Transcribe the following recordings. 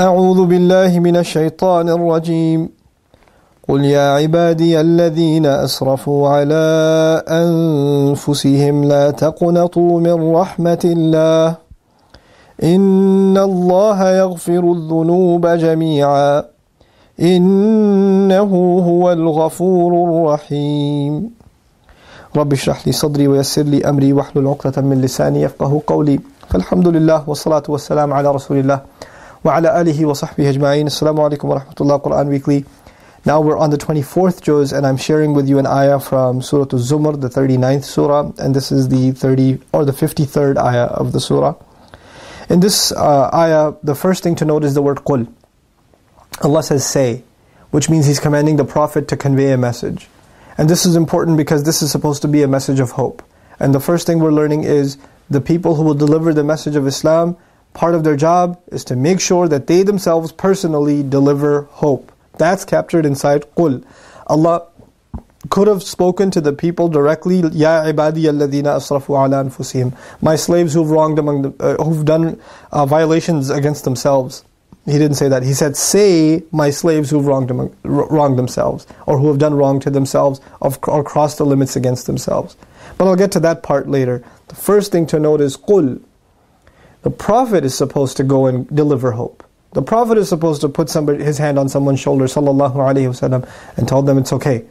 أعوذ بالله من الشيطان الرجيم. قل يا عبادي الذين أسرفوا على أنفسهم لا تقنطوا من رحمة الله. إن الله يغفر الذنوب جميعا. إنه هو الغفور الرحيم. رب اشرح لي صدري ويسر لي أمري واحلل عقدة من لساني يفقه قولي. فالحمد لله والصلاة والسلام على رسول الله. وعلى آله وصحبه أجمعين السلام عليكم ورحمة الله Quran Weekly Now we're on the 24th juz and I'm sharing with you an ayah from Surah Al-Zumar, the 39th surah and this is the 30 or the 53rd ayah of the surah. In this uh, ayah, the first thing to note is the word qul. Allah says say, which means He's commanding the Prophet to convey a message. And this is important because this is supposed to be a message of hope. And the first thing we're learning is the people who will deliver the message of Islam part of their job is to make sure that they themselves personally deliver hope. That's captured inside Qul. Allah could have spoken to the people directly, Ya ibadi alladhina asrafu ala anfusihim. My slaves who've wronged among them, uh, who've done uh, violations against themselves. He didn't say that. He said, say my slaves who've wronged, among, wronged themselves, or who have done wrong to themselves, or crossed the limits against themselves. But I'll get to that part later. The first thing to note is Qul. The Prophet is supposed to go and deliver hope. The Prophet is supposed to put somebody, his hand on someone's shoulder, sallallahu alaihi wasallam, and tell them it's okay.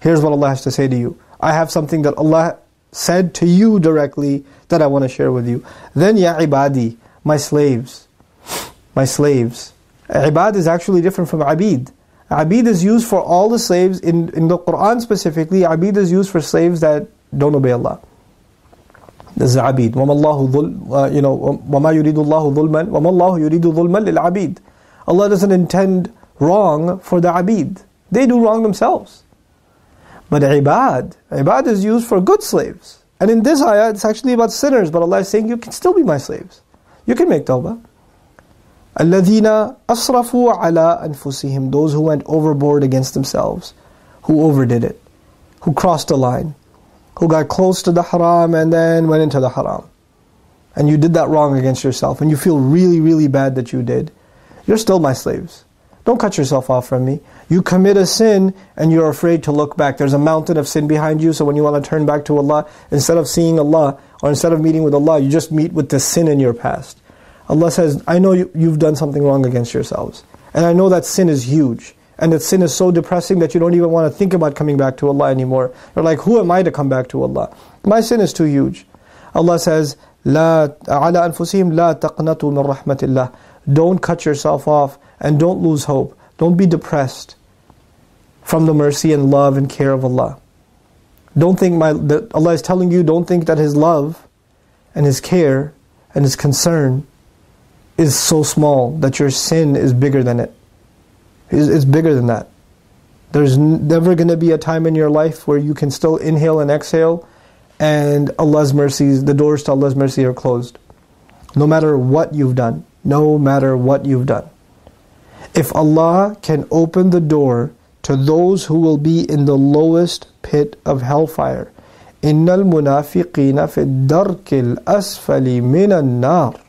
Here's what Allah has to say to you. I have something that Allah said to you directly that I want to share with you. Then, ya ibadi, my slaves, my slaves. Ibad is actually different from abid. Abid is used for all the slaves, in, in the Quran specifically, abid is used for slaves that don't obey Allah. The is abid. وَمَا اللَّهُ uh, you know, وَمَا يُرِيدُ اللَّهُ ظُلْمًا وَمَا اللَّهُ يُرِيدُ Allah doesn't intend wrong for the abid. They do wrong themselves. But ibad, ibad is used for good slaves. And in this ayah, it's actually about sinners, but Allah is saying, you can still be my slaves. You can make tawbah. الَّذِينَ أَسْرَفُوا and أَنفُسِهِمْ Those who went overboard against themselves, who overdid it, who crossed the line who got close to the haram and then went into the haram. And you did that wrong against yourself and you feel really, really bad that you did. You're still my slaves. Don't cut yourself off from me. You commit a sin and you're afraid to look back. There's a mountain of sin behind you, so when you want to turn back to Allah, instead of seeing Allah or instead of meeting with Allah, you just meet with the sin in your past. Allah says, I know you, you've done something wrong against yourselves. And I know that sin is huge and that sin is so depressing that you don't even want to think about coming back to Allah anymore. You're like, who am I to come back to Allah? My sin is too huge. Allah says, لا على أنفسهم لا تقنطوا من رحمة الله. Don't cut yourself off and don't lose hope. Don't be depressed from the mercy and love and care of Allah. Don't think my that Allah is telling you don't think that His love and His care and His concern is so small that your sin is bigger than it. It's bigger than that. There's never going to be a time in your life where you can still inhale and exhale and Allah's mercies, the doors to Allah's mercy are closed. No matter what you've done. No matter what you've done. If Allah can open the door to those who will be in the lowest pit of hellfire, إِنَّ الْمُنَافِقِينَ فِي الدَّرْكِ الْأَسْفَلِ مِنَ النَّارِ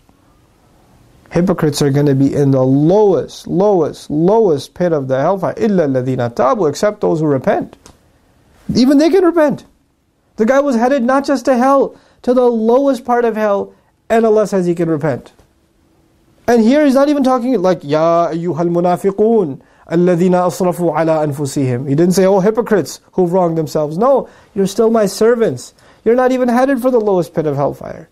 hypocrites are going to be in the lowest, lowest, lowest pit of the hellfire. Illa ladina tabu, except those who repent. Even they can repent. The guy was headed not just to hell, to the lowest part of hell, and Allah says he can repent. And here he's not even talking like, Ya ayyuhal munafiqun, alladhina asrafu ala anfusihim. He didn't say, oh hypocrites who've wronged themselves. No, you're still my servants. You're not even headed for the lowest pit of hellfire.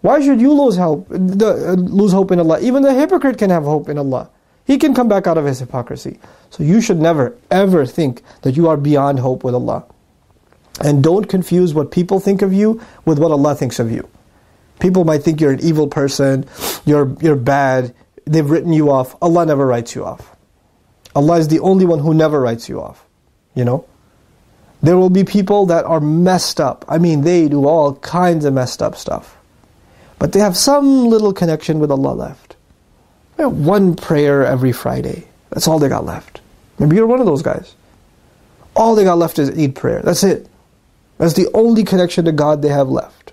Why should you lose hope, the, uh, lose hope in Allah? Even the hypocrite can have hope in Allah. He can come back out of his hypocrisy. So you should never, ever think that you are beyond hope with Allah. And don't confuse what people think of you with what Allah thinks of you. People might think you're an evil person, you're, you're bad, they've written you off. Allah never writes you off. Allah is the only one who never writes you off. You know? There will be people that are messed up. I mean, they do all kinds of messed up stuff. But they have some little connection with Allah left. One prayer every Friday. That's all they got left. Maybe you're one of those guys. All they got left is Eid prayer. That's it. That's the only connection to God they have left.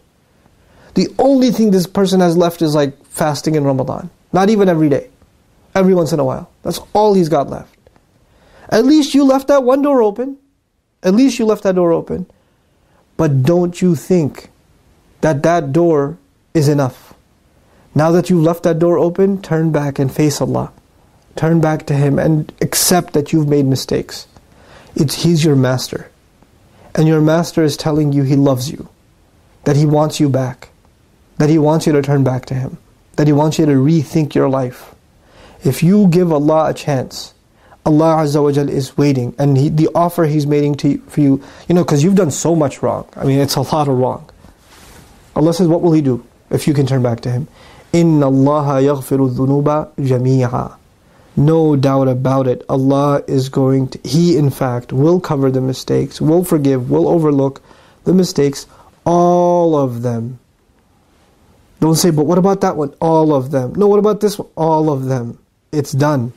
The only thing this person has left is like fasting in Ramadan. Not even every day. every once in a while. That's all he's got left. At least you left that one door open. At least you left that door open. But don't you think that that door is enough? Now that you've left that door open, turn back and face Allah. Turn back to Him and accept that you've made mistakes. It's He's your master. And your master is telling you He loves you, that He wants you back, that He wants you to turn back to Him, that He wants you to rethink your life. If you give Allah a chance, Allah Azza wa is waiting, and he, the offer He's making to for you, you know, because you've done so much wrong. I mean, it's a lot of wrong. Allah says, what will He do if you can turn back to Him? إِنَّ اللَّهَ يَغْفِرُ الذُّنُوبَ جَمِيعًا no doubt about it, Allah is going to, He in fact will cover the mistakes, will forgive, will overlook the mistakes, all of them. Don't say, but what about that one? All of them. No, what about this one? All of them. It's done.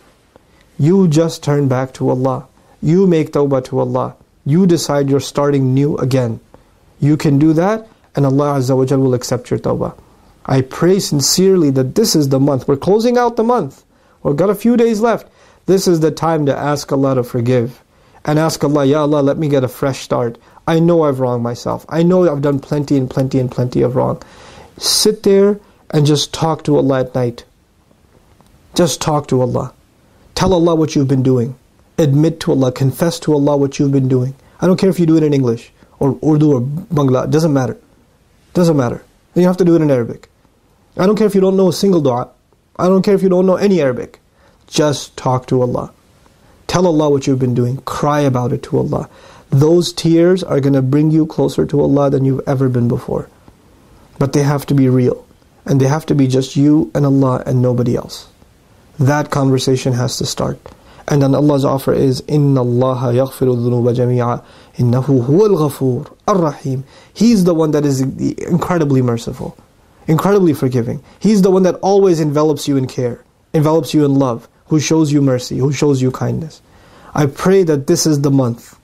You just turn back to Allah. You make tawbah to Allah. You decide you're starting new again. You can do that, and Allah Azza wa will accept your tawbah. I pray sincerely that this is the month. We're closing out the month We've got a few days left, this is the time to ask Allah to forgive. And ask Allah, Ya Allah, let me get a fresh start. I know I've wronged myself. I know I've done plenty and plenty and plenty of wrong. Sit there and just talk to Allah at night. Just talk to Allah. Tell Allah what you've been doing. Admit to Allah, confess to Allah what you've been doing. I don't care if you do it in English or Urdu or Bangla, it doesn't matter. Doesn't matter. Then you have to do it in Arabic. I don't care if you don't know a single dua. I don't care if you don't know any Arabic. Just talk to Allah. Tell Allah what you've been doing. Cry about it to Allah. Those tears are going to bring you closer to Allah than you've ever been before. But they have to be real. And they have to be just you and Allah and nobody else. That conversation has to start. And then Allah's offer is, إِنَّ اللَّهَ يَغْفِرُ الذُّنُوبَ جَمِيعًا إِنَّهُ هُوَ الْغَفُورُ الرَّحِيمُ He's the one that is incredibly merciful incredibly forgiving. He's the one that always envelops you in care, envelops you in love, who shows you mercy, who shows you kindness. I pray that this is the month.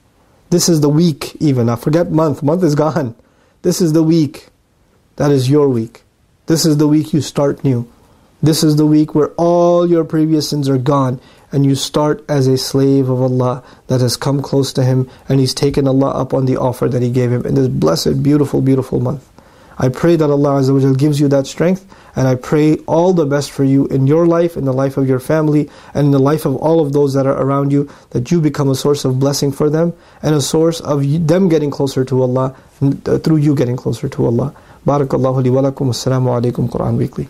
This is the week, even. I forget month. Month is gone. This is the week. That is your week. This is the week you start new. This is the week where all your previous sins are gone and you start as a slave of Allah that has come close to Him and He's taken Allah up on the offer that He gave Him in this blessed, beautiful, beautiful month. I pray that Allah Azza wa gives you that strength and I pray all the best for you in your life, in the life of your family, and in the life of all of those that are around you, that you become a source of blessing for them and a source of them getting closer to Allah through you getting closer to Allah. Barakallahu li wa lakum. Assalamu alaikum Quran Weekly.